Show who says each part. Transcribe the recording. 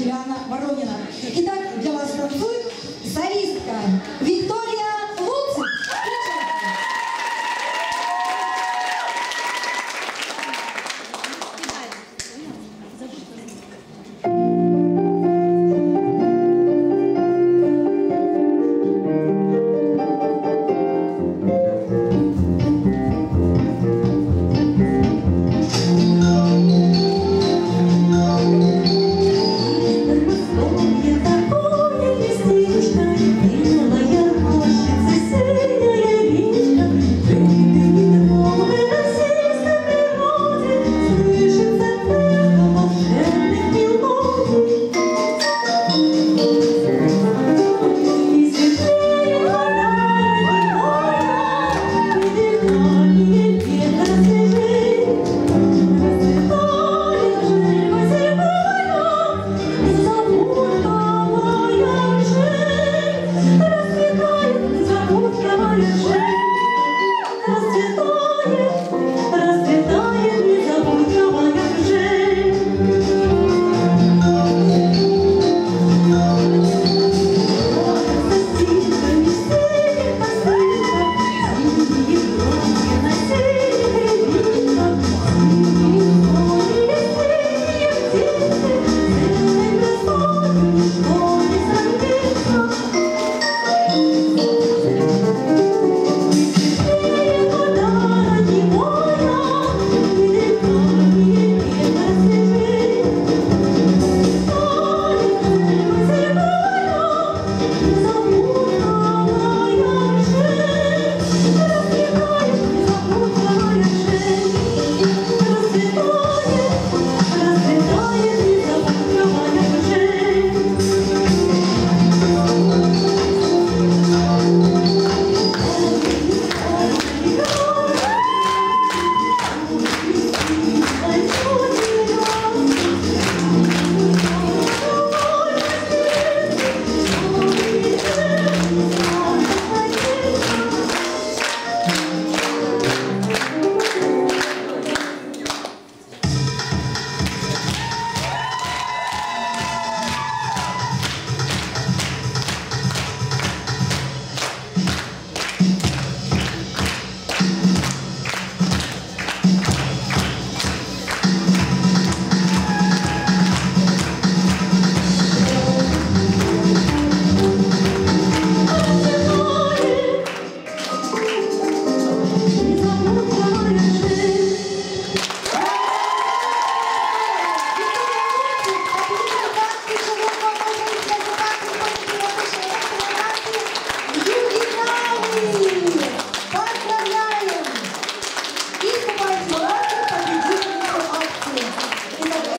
Speaker 1: Юлиана Воронина. Итак, для Oh,